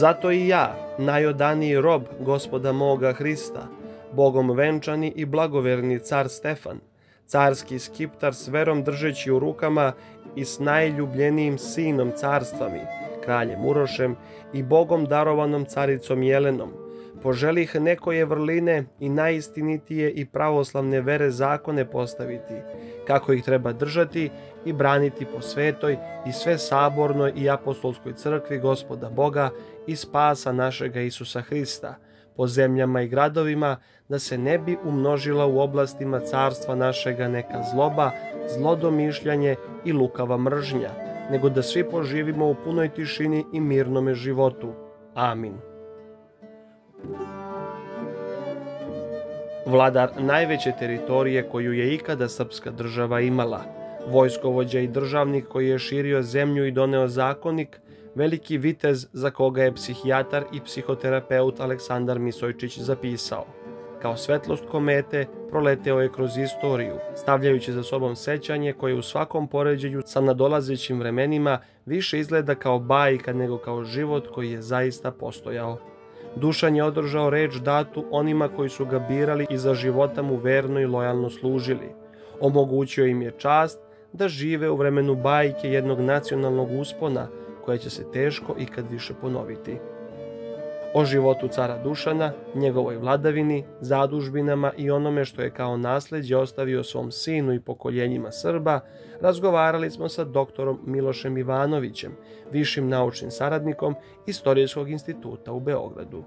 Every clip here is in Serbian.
Zato i ja, najodaniji rob gospoda moga Hrista, Bogom venčani i blagoverni car Stefan, carski skiptar s verom držeći u rukama i s najljubljenijim sinom carstva mi, kraljem Urošem i Bogom darovanom caricom Jelenom, poželih nekoje vrline i najistinitije i pravoslavne vere zakone postaviti, kako ih treba držati i braniti po svetoj i sve sabornoj i apostolskoj crkvi gospoda Boga i spasa našega Isusa Hrista, po zemljama i gradovima, da se ne bi umnožila u oblastima carstva našega neka zloba, zlodomišljanje i lukava mržnja, nego da svi poživimo u punoj tišini i mirnome životu. Amin. Vladar najveće teritorije koju je ikada srpska država imala, vojskovođa i državnik koji je širio zemlju i doneo zakonik, veliki vitez za koga je psihijatar i psihoterapeut Aleksandar Misojčić zapisao. Kao svetlost komete proleteo je kroz istoriju, stavljajući za sobom sećanje koje u svakom poređenju sa nadolazećim vremenima više izgleda kao bajka nego kao život koji je zaista postojao. Dušan je održao reč datu onima koji su ga birali i za života mu verno i lojalno služili. Omogućio im je čast da žive u vremenu bajke jednog nacionalnog uspona koja će se teško ikad više ponoviti. O životu cara Dušana, njegovoj vladavini, zadužbinama i onome što je kao nasledđe ostavio svom sinu i pokoljenjima Srba, razgovarali smo sa doktorom Milošem Ivanovićem, višim naučnim saradnikom Istorijskog instituta u Beogradu.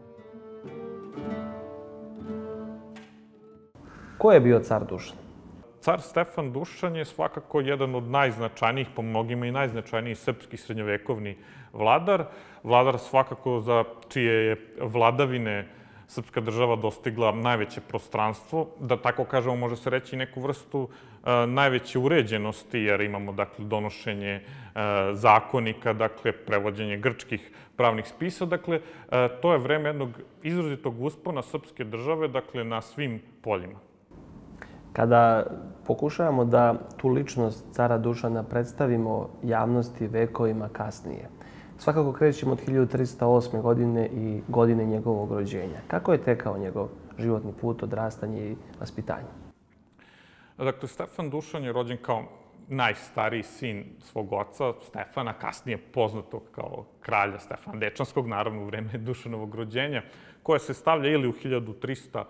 Ko je bio car Dušan? Car Stefan Dušan je svakako jedan od najznačajnijih, po mnogima i najznačajnijih srpski srednjovekovni vladar. Vladar svakako za čije je vladavine srpska država dostigla najveće prostranstvo, da tako kažemo može se reći neku vrstu e, najveće uređenosti, jer imamo dakle donošenje e, zakonika, dakle prevođenje grčkih pravnih spisa, dakle e, to je vreme jednog izrazitog uspona srpske države, dakle na svim poljima. Kada pokušavamo da tu ličnost cara Dušana predstavimo javnosti vekovima kasnije, svakako krećemo od 1308. godine i godine njegovog rođenja. Kako je tekao njegov životni put, odrastanje i vaspitanje? Dakle, Stefan Dušan je rođen kao najstariji sin svog oca, Stefana, kasnije poznatog kao kralja Stefana Dečanskog, naravno u vreme Dušanovog rođenja, koja se stavlja ili u 1308.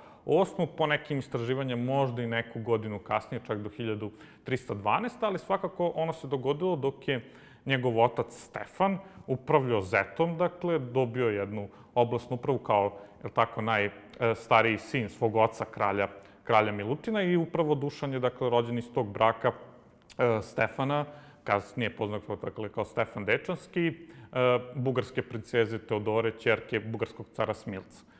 po nekim istraživanjem možda i neku godinu kasnije, čak do 1312. ali svakako ono se dogodilo dok je njegov otac Stefan upravljao Zetom, dakle, dobio jednu oblastnu upravu kao, je tako, najstariji sin svog oca, kralja, kralja Milutina i upravo Dušan je, dakle, rođen iz tog braka e, Stefana, kasnije poznato dakle, kao Stefan Dečanski, e, bugarske princeze Teodore, čerke bugarskog cara Smilca.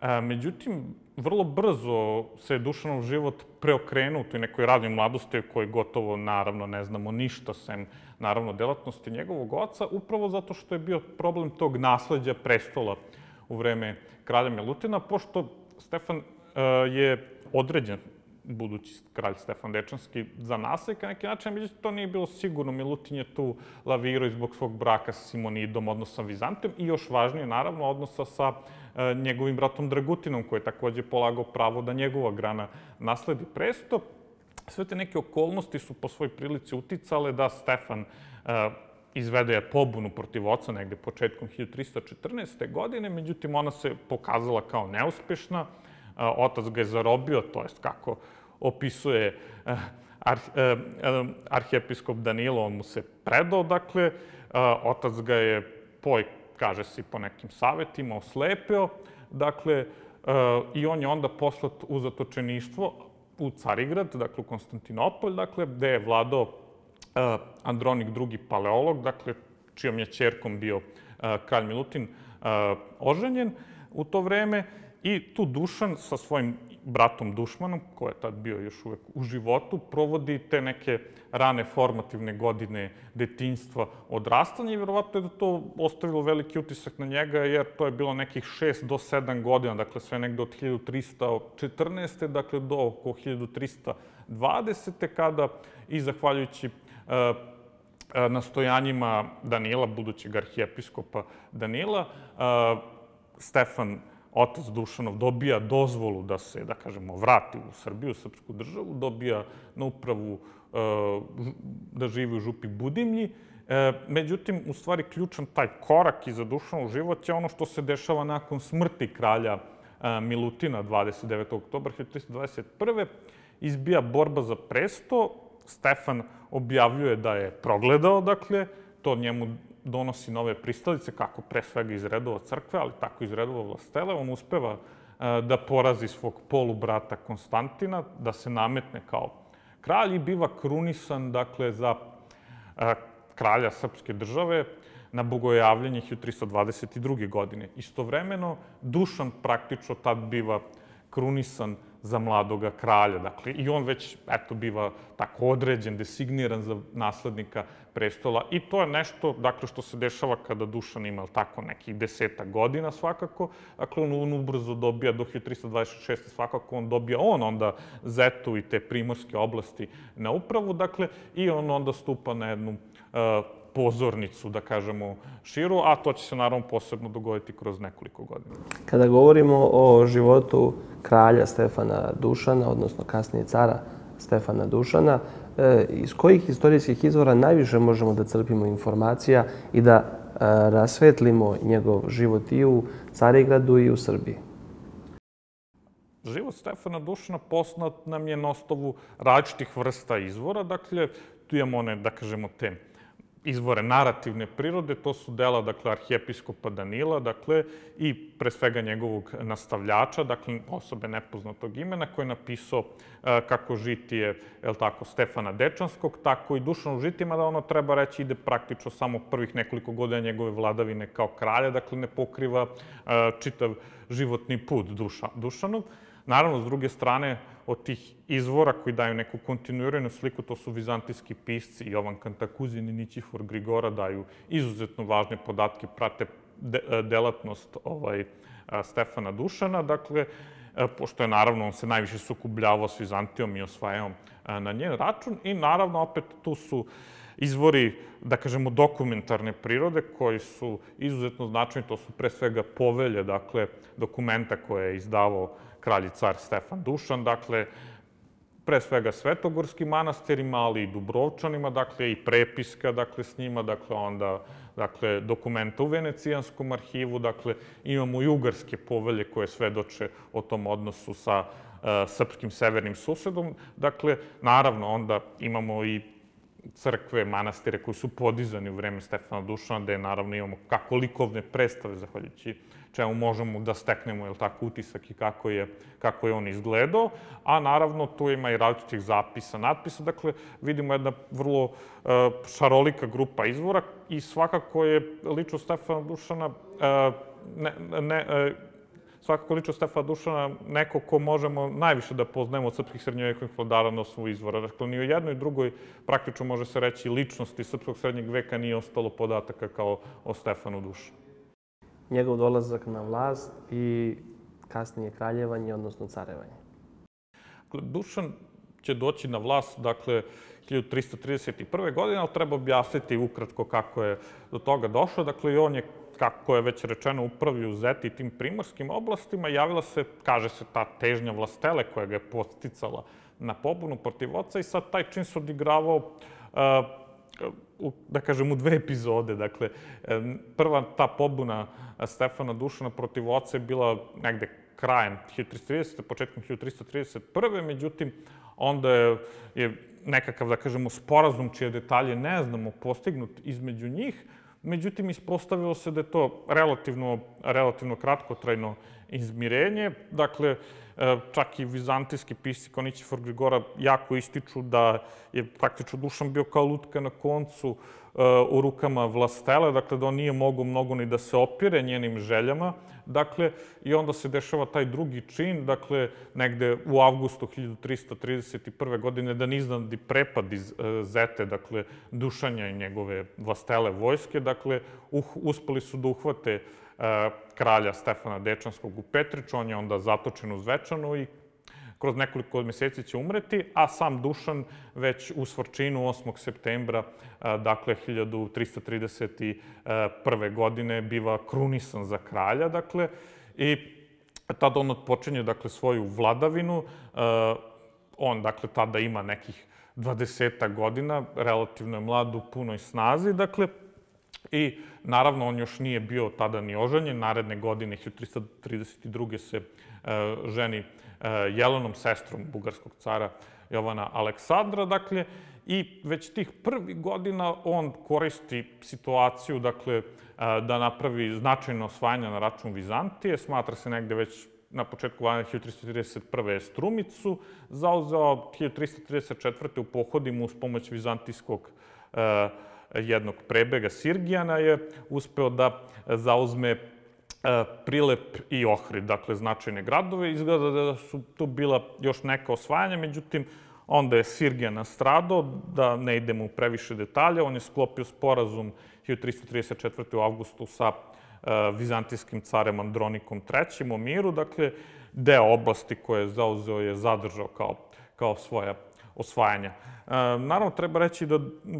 E, međutim, vrlo brzo se Dušanov život preokrenuo u toj nekoj radnoj mladosti koji gotovo, naravno, ne znamo ništa sem, naravno, delatnosti njegovog oca, upravo zato što je bio problem tog nasledđa prestola u vreme kralja Milutina, pošto Stefan e, je određen budući kralj Stefan Dečanski za naslednika na neki način, međutim to nije bilo sigurno. Milutin je tu lavirao i zbog svog braka sa Simonidom, odnosa sa Vizantijom i još važnije, naravno, odnosa sa e, njegovim bratom Dragutinom, koji je takođe polagao pravo da njegova grana nasledi presto. Sve te neke okolnosti su po svoj prilici uticale da Stefan e, izvede pobunu protiv oca negde početkom 1314. godine, međutim ona se pokazala kao neuspešna. E, otac ga je zarobio, to jest kako opisuje arh, arhijepiskop Danilo, on mu se predao, dakle, otac ga je, poj, kaže se po nekim savetima, oslepeo, dakle, i on je onda poslat u zatočeništvo u Carigrad, dakle u Konstantinopolj, dakle, gde je vladao Andronik II. paleolog, dakle, čijom je čerkom bio kralj Milutin oženjen u to vreme i tu Dušan sa svojim bratom Dušmanom, koji je tad bio još uvek u životu, provodi te neke rane formativne godine detinjstva, odrastanja i verovatno je da to ostavilo veliki utisak na njega, jer to je bilo nekih 6 do 7 godina, dakle sve negde od 1314. dakle do oko 1320. kada i zahvaljujući uh, nastojanjima Danila, budućeg arhijepiskopa Danila, Stefan otac Dušanov dobija dozvolu da se, da kažemo, vrati u Srbiju, u srpsku državu, dobija na upravu da živi u župi Budimlji. E, međutim, u stvari, ključan taj korak i za Dušanov život je ono što se dešava nakon smrti kralja Milutina 29. oktober 1321. Izbija borba za presto, Stefan objavljuje da je progledao, dakle, to njemu donosi nove pristalice, kako pre svega iz redova crkve, ali tako iz redova vlastele. On uspeva da porazi svog polubrata Konstantina, da se nametne kao kralj i biva krunisan, dakle, za kralja srpske države na bogojavljenje 1322. godine. Istovremeno, Dušan praktično tad biva krunisan za mladoga kralja. Dakle, i on već, eto, biva tako određen, designiran za naslednika prestola. I to je nešto, dakle, što se dešava kada Dušan ima, tako, nekih deseta godina svakako. Dakle, on, on ubrzo dobija, do 1326. svakako, on dobija on onda Zetu i te primorske oblasti na upravu, dakle, i on onda stupa na jednu uh, pozornicu, da kažemo, širu, a to će se naravno posebno dogoditi kroz nekoliko godina. Kada govorimo o životu kralja Stefana Dušana, odnosno kasnije cara Stefana Dušana, e, iz kojih istorijskih izvora najviše možemo da crpimo informacija i da e, rasvetlimo njegov život i u Carigradu i u Srbiji? Život Stefana Dušana posnat nam je na osnovu različitih vrsta izvora. Dakle, tu imamo one, da kažemo, te izvore narativne prirode, to su dela, dakle, arhijepiskopa Danila, dakle, i pre svega njegovog nastavljača, dakle, osobe nepoznatog imena, koji je napisao e, kako žitije, je tako, Stefana Dečanskog, tako i Dušan u žitima, da ono treba reći ide praktično samo prvih nekoliko godina njegove vladavine kao kralja, dakle, ne pokriva e, čitav životni put Duša, Dušanov. Naravno, s druge strane, od tih izvora koji daju neku kontinuiranu sliku, to su vizantijski pisci, Jovan Kantakuzin i Nićifor Grigora daju izuzetno važne podatke, prate de, e, delatnost ovaj, Stefana Dušana, dakle, e, pošto je naravno on se najviše sukubljavao s Vizantijom i osvajao na njen račun. I naravno opet tu su izvori, da kažemo, dokumentarne prirode koji su izuzetno značajni, to su pre svega povelje, dakle, dokumenta koje je izdavao kralj car Stefan Dušan, dakle, pre svega Svetogorski manastirima, ali i Dubrovčanima, dakle, i prepiska, dakle, s njima, dakle, onda, dakle, dokumenta u Venecijanskom arhivu, dakle, imamo i ugarske povelje koje svedoče o tom odnosu sa uh, srpskim severnim susedom. Dakle, naravno, onda imamo i crkve, manastire koji su podizani u vreme Stefana Dušana, gde naravno imamo kako likovne predstave, zahvaljujući čemu možemo da steknemo, jel tako, utisak i kako je, kako je on izgledao, a naravno tu ima i različitih zapisa, natpisa, dakle vidimo jedna vrlo uh, šarolika grupa izvora i svakako je lično Stefana Dušana uh, ne, ne, uh, svakako lično Stefana Dušana neko ko možemo najviše da poznajemo od srpskih srednjovekovnih vladara na osnovu izvora. Dakle, ni u jednoj drugoj praktično može se reći ličnosti srpskog srednjeg veka nije ostalo podataka kao o Stefanu Dušanu njegov dolazak na vlast i kasnije kraljevanje, odnosno carevanje. Dušan će doći na vlast, dakle, 1331. godine, ali treba objasniti ukratko kako je do toga došlo. Dakle, i on je, kako je već rečeno, upravio Zeti tim primorskim oblastima. Javila se, kaže se, ta težnja vlastele koja ga je posticala na pobunu protiv oca i sad taj čin se odigravao u, da kažem, u dve epizode. Dakle, prva ta pobuna Stefana Dušana protiv oca je bila negde krajem 1330. početkom 1331. Međutim, onda je, je nekakav, da kažemo, sporazum čije detalje ne znamo postignut između njih, Međutim, ispostavilo se da je to relativno, relativno kratkotrajno izmirenje. Dakle, e, čak i vizantijski pisci kao Nićifor Grigora jako ističu da je praktično Dušan bio kao lutka na koncu u rukama vlastele, dakle da on nije mogo mnogo ni da se opire njenim željama. Dakle, i onda se dešava taj drugi čin, dakle, negde u avgustu 1331. godine, da niznadi prepad iz e, Zete, dakle, Dušanja i njegove vlastele vojske, dakle, uh, uspeli su da uhvate uh, kralja Stefana Dečanskog u Petriču, on je onda zatočen u Zvečanu i kroz nekoliko meseci će umreti, a sam Dušan već u Svorčinu 8. septembra, dakle 1331. godine, biva krunisan za kralja, dakle, i tada on odpočinje, dakle, svoju vladavinu. On, dakle, tada ima nekih 20 godina, relativno je mlad u punoj snazi, dakle, I naravno on još nije bio tada ni oženjen, naredne godine 1332. se e, ženi Jelenom, sestrom bugarskog cara Jovana Aleksandra, dakle, i već tih prvi godina on koristi situaciju, dakle, e, da napravi značajno osvajanje na račun Vizantije, smatra se negde već na početku vladanja 1331. Strumicu, zauzeo 1334. u pohodima uz pomoć vizantijskog e, jednog prebega Sirgijana je uspeo da zauzme Prilep i Ohrid, dakle značajne gradove. Izgleda da su tu bila još neka osvajanja, međutim, onda je Sirgijan nastradao, da ne idemo u previše detalja, on je sklopio sporazum 1334. u avgustu sa E, vizantijskim carem Andronikom III. o miru, dakle, deo oblasti koje je zauzeo je zadržao kao, kao svoja osvajanja. E, naravno, treba reći da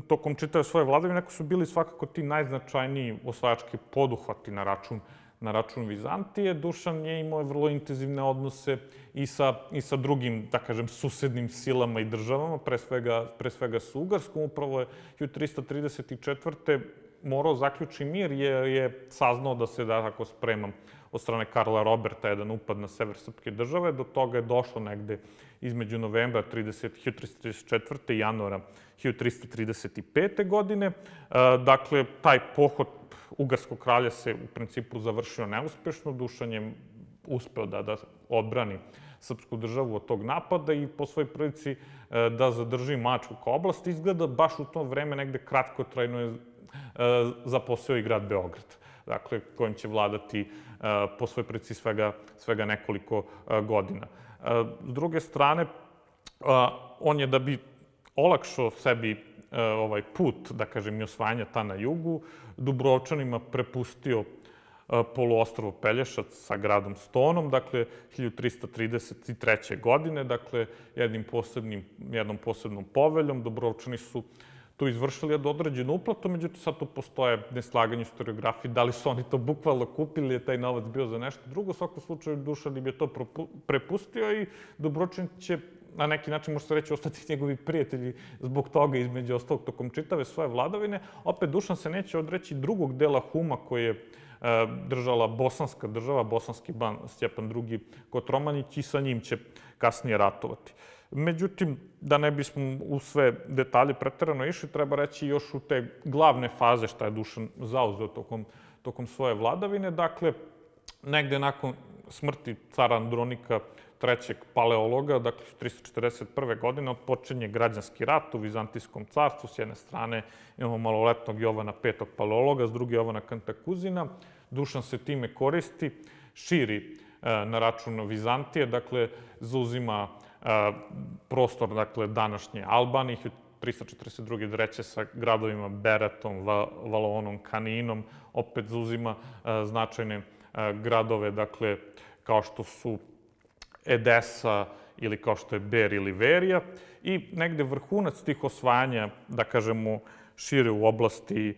tokom čitave svoje vladavine neko su bili svakako ti najznačajniji osvajački poduhvati na račun na račun Vizantije. Dušan je imao vrlo intenzivne odnose i sa, i sa drugim, da kažem, susednim silama i državama, pre svega, pre svega sa Ugarskom. Upravo je 1334 morao zaključi mir jer je saznao da se da tako spremam od strane Karla Roberta jedan upad na sever srpske države. Do toga je došlo negde između novembra 30, 1334. i januara 1335. godine. Dakle, taj pohod Ugarskog kralja se u principu završio neuspešno. Dušan je uspeo da, da odbrani srpsku državu od tog napada i po svojoj prilici e, da zadrži Mačvu kao oblast. Izgleda baš u to vreme negde kratkotrajno je E, zaposeo i grad Beograd, dakle, kojim će vladati e, po svoj preci svega, svega nekoliko godina. S druge strane, on je da bi olakšao sebi ovaj put, da kažem, i osvajanja ta na jugu, Dubrovčanima prepustio poluostrovo Pelješac sa gradom Stonom, dakle, 1333. godine, dakle, jednim posebnim, jednom posebnom poveljom. Dubrovčani su tu izvršili jednu određenu uplatu, međutim sad tu postoje neslaganje historiografiji, da li su oni to bukvalno kupili, je taj novac bio za nešto drugo. U svakom slučaju Dušan im je to prepustio i Dobročin će na neki način, može se reći, ostati njegovi prijatelji zbog toga, između ostalog, tokom čitave svoje vladavine. Opet, Dušan se neće odreći drugog dela Huma koji je e, držala bosanska država, bosanski ban Stjepan II. Kotromanić i sa njim će kasnije ratovati. Međutim, da ne bismo u sve detalje preterano išli, treba reći još u te glavne faze šta je Dušan zauzeo tokom, tokom svoje vladavine. Dakle, negde nakon smrti cara Andronika trećeg paleologa, dakle 341. godine, odpočinje građanski rat u Vizantijskom carstvu. S jedne strane imamo maloletnog Jovana V. paleologa, s druge Jovana Kantakuzina. Dušan se time koristi, širi e, na račun Vizantije, dakle, zauzima prostor, dakle, današnje Albanije, 342. dreće sa gradovima Beretom, Valonom, Kaninom, opet zauzima značajne gradove, dakle, kao što su Edesa ili kao što je Ber ili Verija i negde vrhunac tih osvajanja, da kažemo, šire u oblasti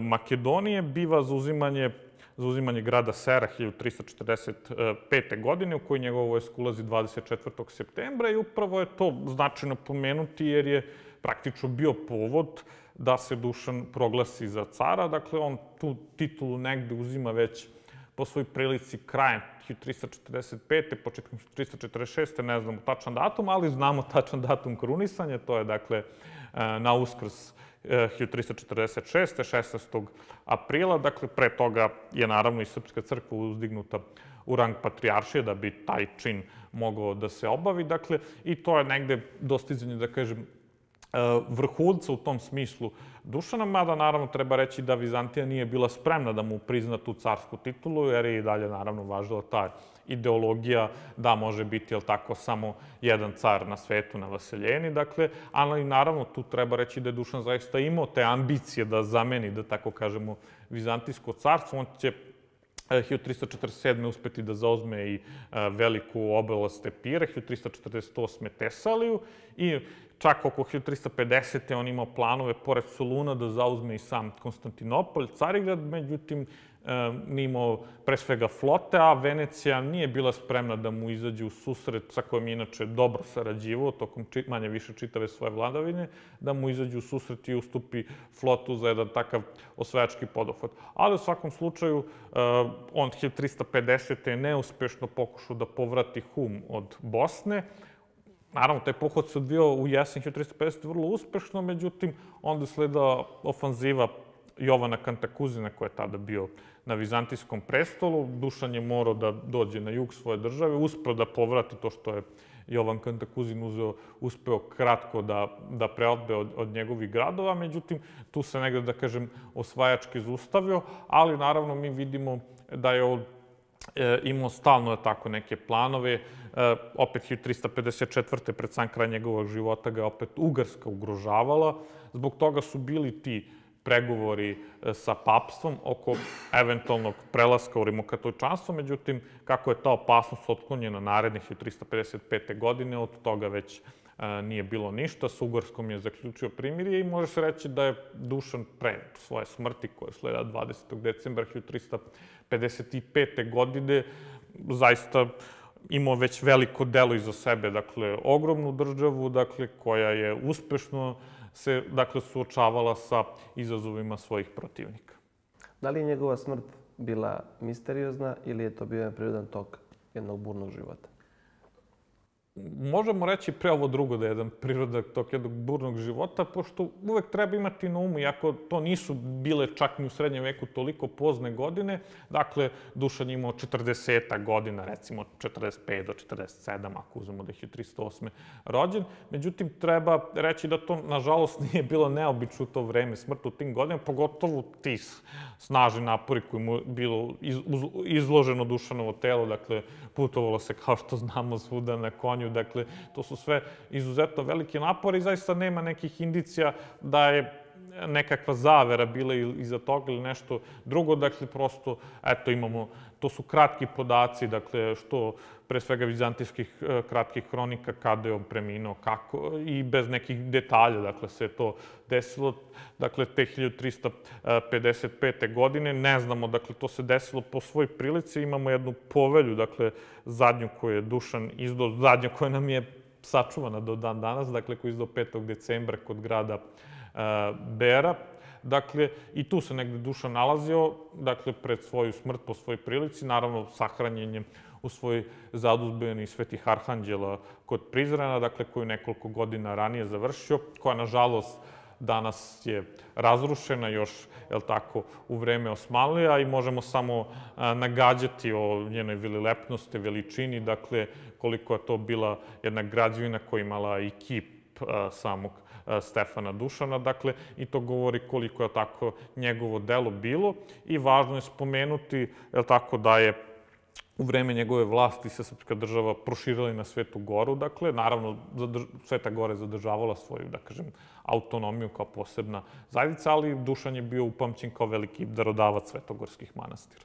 Makedonije biva zauzimanje za grada Sera 1345. godine, u kojoj njegova vojska ulazi 24. septembra i upravo je to značajno pomenuti jer je praktično bio povod da se Dušan proglasi za cara. Dakle, on tu titulu negde uzima već po svojoj prilici krajem 1345. početkom 1346. ne znamo tačan datum, ali znamo tačan datum krunisanja, to je dakle na uskrs 1346. 16. aprila, dakle pre toga je naravno i Srpska crkva uzdignuta u rang patrijaršije da bi taj čin mogao da se obavi, dakle, i to je negde dostizanje, da kažem, e, vrhunca u tom smislu Dušana, mada naravno treba reći da Vizantija nije bila spremna da mu prizna tu carsku titulu, jer je i dalje naravno važila ta ideologija da može biti, jel tako, samo jedan car na svetu, na vaseljeni, dakle, ali naravno tu treba reći da je Dušan zaista imao te ambicije da zameni, da tako kažemo, Vizantijsko carstvo. On će 1347. uspeti da zauzme i veliku oblast Stepira, 1348. Tesaliju i čak oko 1350. on imao planove pored Soluna da zauzme i sam Konstantinopolj, Carigrad, međutim imao pre svega flote, a Venecija nije bila spremna da mu izađe u susret, sa kojim je inače dobro sarađivao tokom manje više čitave svoje vladavine, da mu izađe u susret i ustupi flotu za jedan takav osvajački podohvat. Ali u svakom slučaju, on 1350. je neuspešno pokušao da povrati Hum od Bosne, Naravno, taj pohod se odvio u jesen 1350. vrlo uspešno, međutim, onda sleda ofanziva Jovana Kantakuzina, koji je tada bio na Vizantijskom prestolu. Dušan je morao da dođe na jug svoje države, uspeo da povrati to što je Jovan Kantakuzin uzeo, uspeo kratko da, da preodbe od, od njegovih gradova, međutim, tu se negde, da kažem, osvajački zustavio, ali naravno mi vidimo da je od e, imao stalno tako neke planove. E, opet 1354. pred sam kraj njegovog života ga opet Ugarska ugrožavala. Zbog toga su bili ti pregovori e, sa papstvom oko eventualnog prelaska u rimokatoličanstvo, međutim, kako je ta opasnost otklonjena narednih 355. godine, od toga već e, nije bilo ništa. S Ugorskom je zaključio primirje i može se reći da je Dušan pre svoje smrti, koja sleda 20. decembra 1355. godine, zaista imao već veliko delo iza sebe, dakle, ogromnu državu, dakle, koja je uspešno se, dakle, suočavala sa izazovima svojih protivnika. Da li je njegova smrt bila misteriozna ili je to bio prirodan tok jednog burnog života? Možemo reći pre ovo drugo da je jedan prirodak tog jednog burnog života, pošto uvek treba imati na umu, iako to nisu bile čak ni u srednjem veku toliko pozne godine, dakle, Dušan je imao 40 godina, recimo 45 do 47, ako uzmemo da je 308. rođen. Međutim, treba reći da to, nažalost, nije bilo neobično u to vreme smrt u tim godinama, pogotovo ti snažni napori koji mu bilo izloženo Dušanovo telo, dakle, putovalo se, kao što znamo, svuda na konju, stanju. Dakle, to su sve izuzetno velike napore i zaista nema nekih indicija da je nekakva zavera bila iza toga ili nešto drugo. Dakle, prosto, eto, imamo, to su kratki podaci, dakle, što pre svega vizantijskih e, kratkih hronika, kada je on preminuo, kako, i bez nekih detalja, dakle, se to desilo, dakle, te 1355. godine, ne znamo, dakle, to se desilo po svoj prilici, imamo jednu povelju, dakle, zadnju koju je Dušan izdao, zadnja koja nam je sačuvana do dan danas, dakle, koju je izdao 5. decembra kod grada uh, Bera, Dakle, i tu se negde Dušan nalazio, dakle, pred svoju smrt po svojoj prilici, naravno, sahranjenjem u svoj zaduzbeni svetih arhanđela kod Prizrena, dakle, koju nekoliko godina ranije završio, koja, nažalost, danas je razrušena još, je tako, u vreme Osmanlija i možemo samo nagađati o njenoj velilepnosti, veličini, dakle, koliko je to bila jedna građevina koja imala i kip samog Stefana Dušana, dakle, i to govori koliko je tako njegovo delo bilo i važno je spomenuti, je tako, da je u vreme njegove vlasti se srpska država proširila na Svetu Goru, dakle, naravno, Sveta Gora je zadržavala svoju, da kažem, autonomiju kao posebna zajednica, ali Dušan je bio upamćen kao veliki darodavac svetogorskih manastira.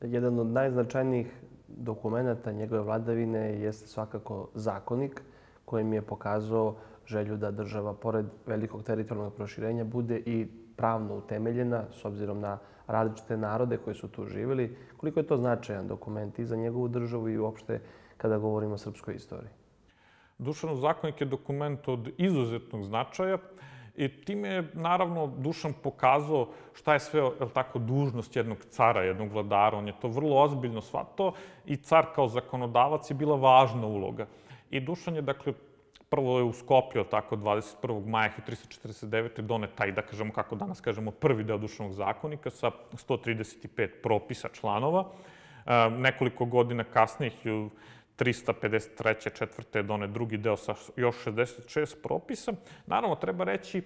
Jedan od najznačajnijih dokumenta njegove vladavine jeste svakako zakonik, kojim je pokazao želju da država, pored velikog teritorijalnog proširenja, bude i pravno utemeljena, s obzirom na različite narode koji su tu živjeli. Koliko je to značajan dokument i za njegovu državu i uopšte kada govorimo o srpskoj istoriji? Dušanov zakonik je dokument od izuzetnog značaja i time je, naravno, Dušan pokazao šta je sve, je tako, dužnost jednog cara, jednog vladara. On je to vrlo ozbiljno shvatao i car kao zakonodavac je bila važna uloga. I Dušan je, dakle, prvo je u Skopju, tako, 21. maja 1349. donet taj, da kažemo, kako danas kažemo, prvi deo dušnog zakonika sa 135 propisa članova. E, nekoliko godina kasnije, 353. četvrte je donet drugi deo sa još 66 propisa. Naravno, treba reći e,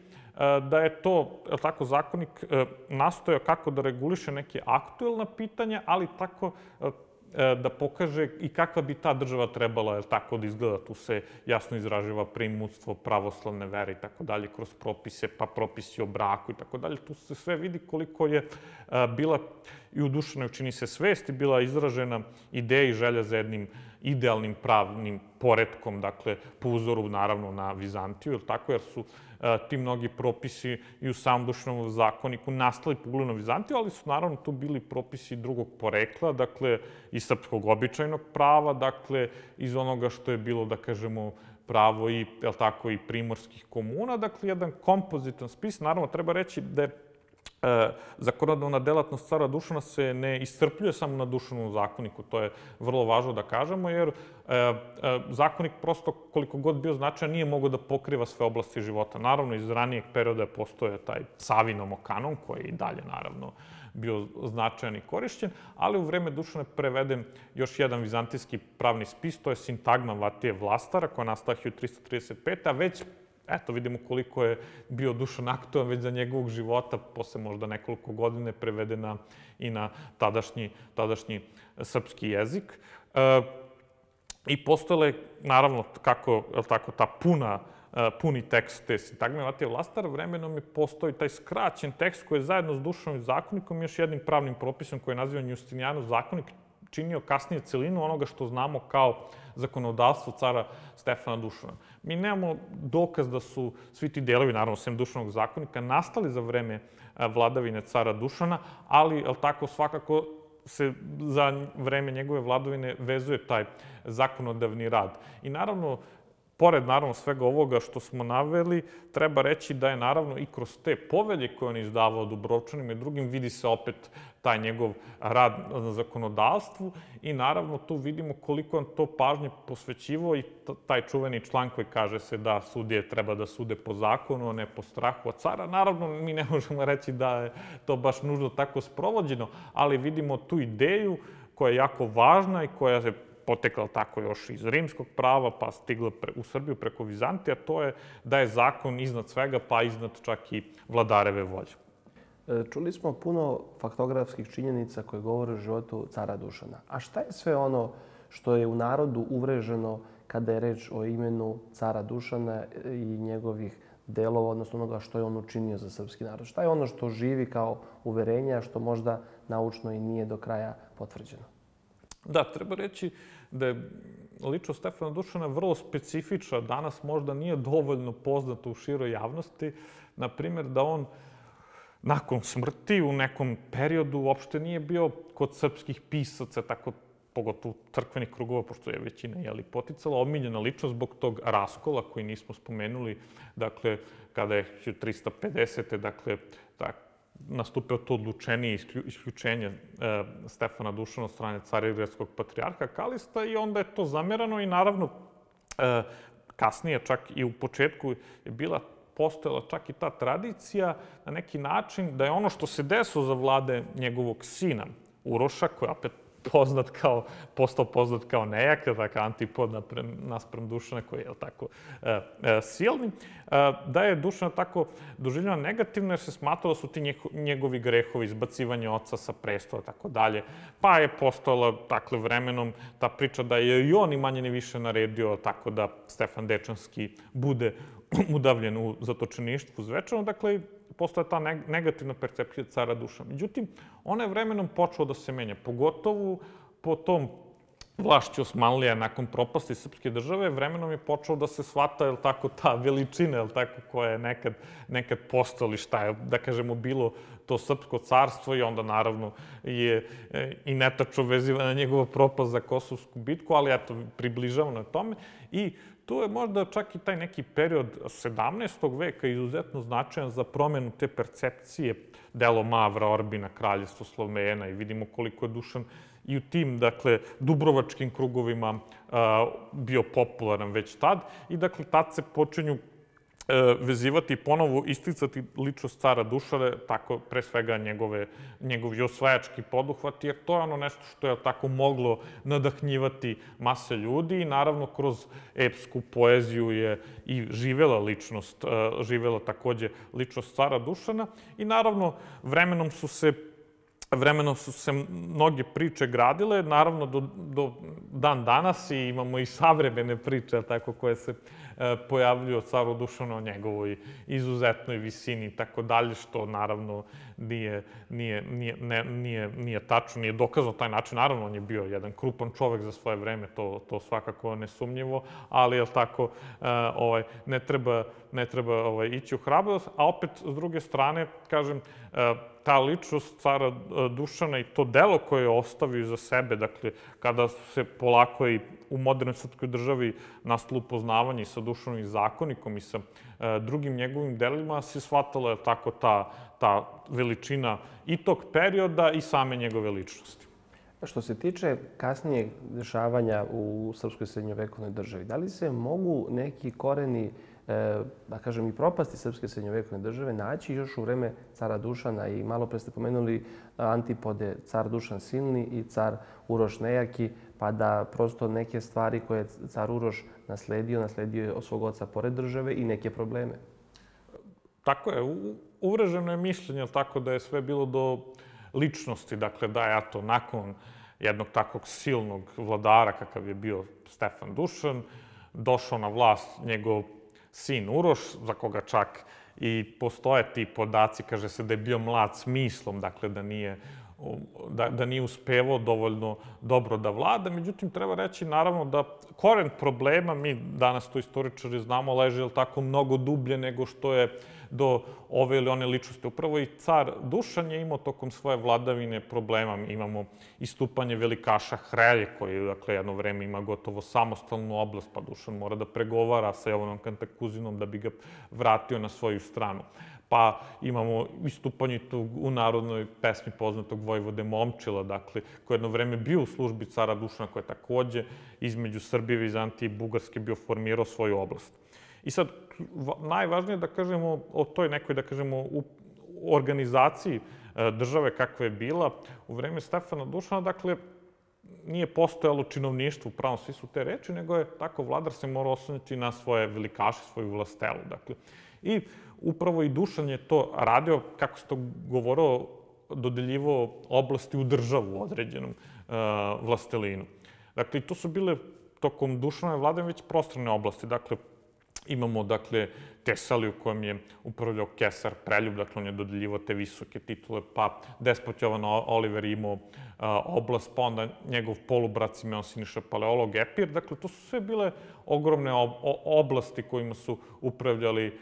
da je to, je tako, zakonik e, nastojao kako da reguliše neke aktuelna pitanja, ali tako e, da pokaže i kakva bi ta država trebala, je tako, da izgleda. Tu se jasno izražava primutstvo pravoslavne vere i tako dalje, kroz propise, pa propisi o braku i tako dalje. Tu se sve vidi koliko je e, bila i u dušanoj čini se svesti bila izražena ideja i želja za jednim idealnim pravnim poredkom, dakle, po uzoru, naravno, na Vizantiju, ili tako, jer su e, ti mnogi propisi i u samdušnom zakoniku nastali po ugledu na Vizantiju, ali su, naravno, tu bili propisi drugog porekla, dakle, iz srpskog običajnog prava, dakle, iz onoga što je bilo, da kažemo, pravo i, jel tako, i primorskih komuna, dakle, jedan kompozitan spis. Naravno, treba reći da je E, zakonodavna delatnost cara Dušana se ne iscrpljuje samo na Dušanom zakoniku, to je vrlo važno da kažemo, jer e, e, zakonik prosto koliko god bio značajan nije mogao da pokriva sve oblasti života. Naravno, iz ranijeg perioda je postoje taj Savinomo kanon, koji je i dalje, naravno, bio značajan i korišćen, ali u vreme Dušana je preveden još jedan vizantijski pravni spis, to je Sintagma Vatije Vlastara, koja nastala 1335. a već eto, vidimo koliko je bio Dušan aktuan već za njegovog života, posle možda nekoliko godine prevedena i na tadašnji, tadašnji srpski jezik. E, I postojala je, naravno, kako, je tako, ta puna e, puni tekst te sintagme Matija Vlastar, vremenom je postoji taj skraćen tekst koji je zajedno s Dušanovim zakonikom i još jednim pravnim propisom koji je nazivan Justinijanov zakonik, činio kasnije celinu onoga što znamo kao zakonodavstvo cara Stefana Dušana. Mi nemamo dokaz da su svi ti delovi, naravno, sem Dušanog zakonika, nastali za vreme vladavine cara Dušana, ali, je tako, svakako se za vreme njegove vladovine vezuje taj zakonodavni rad. I naravno, pored naravno svega ovoga što smo naveli, treba reći da je naravno i kroz te povelje koje on izdavao Dubrovčanima i drugim vidi se opet taj njegov rad na zakonodavstvu i naravno tu vidimo koliko on to pažnje posvećivo i taj čuveni član koji kaže se da sudije treba da sude po zakonu, a ne po strahu od cara. Naravno, mi ne možemo reći da je to baš nužno tako sprovođeno, ali vidimo tu ideju koja je jako važna i koja se potekla tako još iz rimskog prava, pa stigla pre, u Srbiju preko Vizantija, to je da je zakon iznad svega, pa iznad čak i vladareve volje. E, čuli smo puno faktografskih činjenica koje govore o životu cara Dušana. A šta je sve ono što je u narodu uvreženo kada je reč o imenu cara Dušana i njegovih delova, odnosno onoga što je on učinio za srpski narod? Šta je ono što živi kao uverenje, a što možda naučno i nije do kraja potvrđeno? Da, treba reći da je lično Stefana Dušana vrlo specifična. Danas možda nije dovoljno poznato u široj javnosti. Naprimjer, da on nakon smrti u nekom periodu uopšte nije bio kod srpskih pisaca, tako pogotovo crkvenih krugova, pošto je većina jeli, poticala, omiljena ličnost zbog tog raskola koji nismo spomenuli, dakle, kada je 1350. dakle, tak, nastupio to odlučenije isključenje e, Stefana Dušana od strane carirskog patrijarha Kalista i onda je to zamerano i naravno e, kasnije čak i u početku je bila postojala čak i ta tradicija na neki način da je ono što se desilo za vlade njegovog sina Uroša, koji je opet poznat kao, postao poznat kao nejak, tako antipod naprem, naspram Dušana koji je tako e, e, silni, e, da je Dušana tako doživljena negativno jer se smatralo da su ti njegovi grehovi, izbacivanje oca sa prestola, tako dalje. Pa je postojala, dakle, vremenom ta priča da je i on i manje ni više naredio tako da Stefan Dečanski bude udavljen u zatočeništvu zvečano. Dakle, postoje ta negativna percepcija cara duša. Međutim, ona je vremenom počela da se menja, pogotovo po tom vlašću Osmanlija nakon propasti srpske države, vremenom je počelo da se shvata, je tako, ta veličina, je tako, koja je nekad, nekad postali, šta je, da kažemo, bilo to srpsko carstvo i onda, naravno, je e, i netačno vezivana njegova propast za Kosovsku bitku, ali eto, približavamo na tome. I tu je možda čak i taj neki period 17. veka izuzetno značajan za promenu te percepcije delo Mavra, Orbina, kraljestvo Slovena i vidimo koliko je Dušan i u tim, dakle, dubrovačkim krugovima bio popularan već tad. I, dakle, tad se počinju E, vezivati i ponovo isticati ličnost cara Dušare, tako pre svega njegove, njegov osvajački poduhvat, jer to je ono nešto što je tako moglo nadahnjivati mase ljudi i naravno kroz epsku poeziju je i živela ličnost, e, živela takođe ličnost cara Dušana i naravno vremenom su se vremeno su se mnoge priče gradile, naravno do, do dan danas i imamo i savremene priče, tako, koje se e, pojavljuju o caru Dušanu, o njegovoj izuzetnoj visini i tako dalje, što naravno nije, nije, nije, ne, nije, nije tačno, nije dokazano taj način. Naravno, on je bio jedan krupan čovek za svoje vreme, to, to svakako nesumnjivo, ali, je tako, e, ovaj, ne treba, ne treba ovaj, ići u hrabrost, a opet, s druge strane, kažem, e, ta ličnost cara e, Dušana i to delo koje je ostavio za sebe, dakle, kada se polako i u modernoj srpskoj državi nastalo upoznavanje sa Dušanovim zakonikom i sa e, drugim njegovim delima, se shvatala je tako ta, ta veličina i tog perioda i same njegove ličnosti. Što se tiče kasnijeg dešavanja u srpskoj srednjovekovnoj državi, da li se mogu neki koreni E, da kažem, i propasti srpske srednjovekovne države naći još u vreme cara Dušana i malo pre ste pomenuli antipode car Dušan Silni i car Uroš Nejaki, pa da prosto neke stvari koje je car Uroš nasledio, nasledio je od svog oca pored države i neke probleme. Tako je, uvreženo je mišljenje, tako da je sve bilo do ličnosti, dakle da je to nakon jednog takvog silnog vladara kakav je bio Stefan Dušan, došao na vlast njegov sin Uroš, za koga čak i postoje ti podaci, kaže se da je bio mlad smislom, dakle da nije da, da nije uspevao dovoljno dobro da vlada. Međutim, treba reći naravno da koren problema, mi danas to istoričari znamo, leži, jel tako, mnogo dublje nego što je do ove ili one ličnosti. Upravo i car Dušan je imao tokom svoje vladavine problema. Imamo istupanje velikaša Hrelje, koji dakle, jedno vreme ima gotovo samostalnu oblast, pa Dušan mora da pregovara sa Jovanom Kantakuzinom da bi ga vratio na svoju stranu pa imamo istupanje tog u narodnoj pesmi poznatog Vojvode Momčila, dakle, koji je jedno vreme bio u službi cara Dušana, koji je takođe između Srbije, Vizantije i Bugarske bio formirao svoju oblast. I sad, najvažnije da kažemo o toj nekoj, da kažemo, organizaciji e, države kakva je bila u vreme Stefana Dušana, dakle, nije postojalo činovništvo u pravom smislu te reči, nego je tako vladar se mora osnoviti na svoje velikaše, svoju vlastelu. Dakle, I upravo i Dušan je to radio, kako se to govorilo, dodeljivo oblasti u državu određenom uh, vlastelinu. Dakle, to su bile tokom Dušanove vlade već prostrane oblasti. Dakle, imamo, dakle, Tesali u kojem je upravljao Kesar Preljub, dakle, on je dodeljivo te visoke titule, pa Despot Jovan Oliver imao oblast, pa onda njegov polubrat imao Siniša Paleolog Epir. Dakle, to su sve bile ogromne ob oblasti kojima su upravljali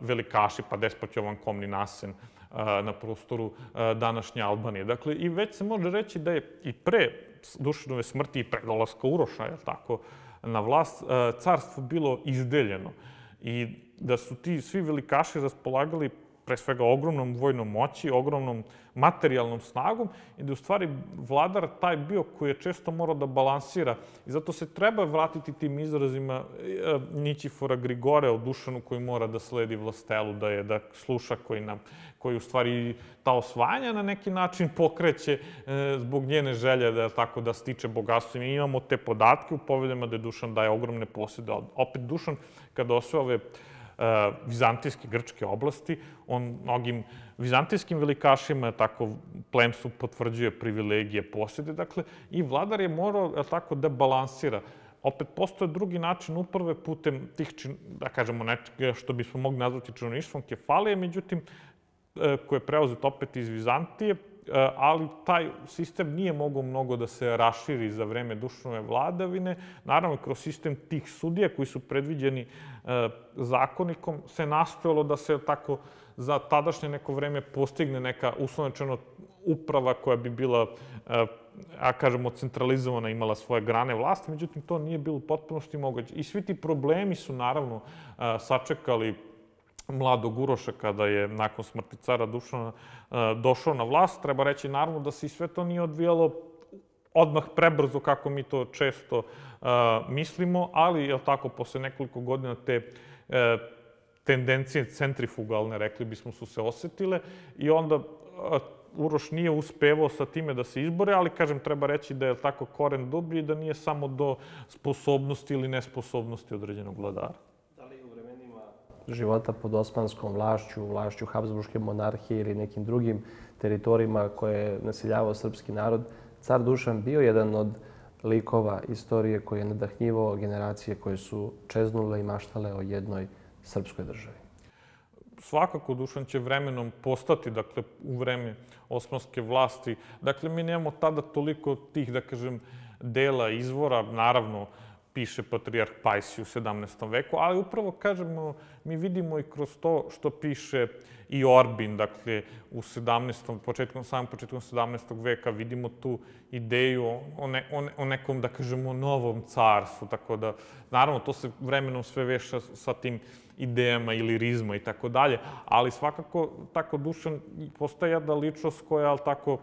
velikaši, pa Despot Jovan Komni Nasen, na prostoru današnje Albanije. Dakle, i već se može reći da je i pre Dušanove smrti i pre dolaska Uroša, je tako, na vlast, carstvo bilo izdeljeno i da su ti svi velikaši raspolagali pre svega ogromnom vojnom moći, ogromnom materijalnom snagom i da u stvari vladar taj bio koji je često morao da balansira. I zato se treba vratiti tim izrazima e, Nićifora Grigore o Dušanu koji mora da sledi vlastelu, da je da sluša koji nam koji u stvari ta osvajanja na neki način pokreće e, zbog njene želje da tako da stiče bogatstvo. Mi imamo te podatke u poveljama da je Dušan daje ogromne posjede. Opet Dušan kada osvoje ove vizantijske grčke oblasti. On mnogim vizantijskim velikašima tako plemstvu potvrđuje privilegije posjede, dakle, i vladar je morao tako da balansira opet postoje drugi način uprave putem tih, da kažemo, nečega što bismo mogli nazvati činovništvom kefalije, međutim, eh, koje je preuzet opet iz Vizantije, ali taj sistem nije mogao mnogo da se raširi za vreme Dušanove vladavine. Naravno, kroz sistem tih sudija koji su predviđeni e, zakonikom se nastojalo da se tako za tadašnje neko vreme postigne neka uslovnečeno uprava koja bi bila, e, a kažemo, centralizovana, imala svoje grane vlasti, međutim, to nije bilo potpunosti moguće. I svi ti problemi su, naravno, sačekali mladog Uroša kada je nakon smrti cara Dušana e, došao na vlast. Treba reći naravno da se i sve to nije odvijalo odmah prebrzo kako mi to često uh, mislimo, ali je tako posle nekoliko godina te uh, tendencije centrifugalne, rekli bismo, su se osetile i onda Uroš nije uspevao sa time da se izbore, ali kažem, treba reći da je tako koren dublji i da nije samo do sposobnosti ili nesposobnosti određenog vladara života pod osmanskom vlašću, vlašću Habsburgske monarhije ili nekim drugim teritorijima koje je naseljavao srpski narod, car Dušan bio jedan od likova istorije koji je nadahnjivao generacije koje su čeznule i maštale o jednoj srpskoj državi. Svakako Dušan će vremenom postati, dakle, u vreme osmanske vlasti. Dakle, mi nemamo tada toliko tih, da kažem, dela izvora, naravno, piše patrijarh Pajsi u 17. veku, ali upravo, kažemo, mi vidimo i kroz to što piše i Orbin, dakle, u 17. početkom, samom početkom 17. veka vidimo tu ideju o, ne, o, ne, o nekom, da kažemo, novom carstvu, tako da, naravno, to se vremenom sve veša sa tim idejama ili rizma i tako dalje, ali svakako tako Dušan postaje jedna ličnost koja, ali tako,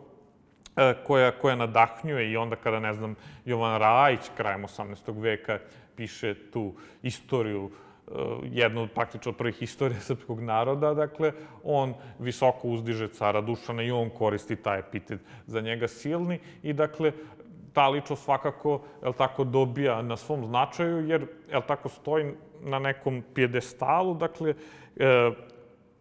koja, koja nadahnjuje i onda kada, ne znam, Jovan Rajić krajem 18. veka piše tu istoriju e, jednu od praktično prvih istorija srpskog naroda, dakle, on visoko uzdiže cara Dušana i on koristi taj epitet za njega silni i, dakle, ta ličnost svakako, el tako, dobija na svom značaju, jer, el tako, stoji na nekom pjedestalu, dakle, e,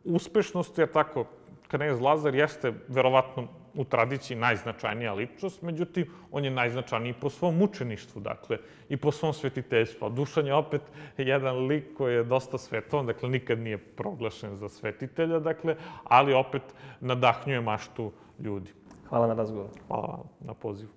uspešnost, jer tako, knez Lazar jeste verovatno u tradiciji najznačajnija ličnost, međutim, on je najznačajniji po svom učeništvu, dakle, i po svom svetiteljstvu. A Dušan je opet jedan lik koji je dosta svetovan, dakle, nikad nije proglašen za svetitelja, dakle, ali opet nadahnjuje maštu ljudi. Hvala na razgovor. Hvala na pozivu.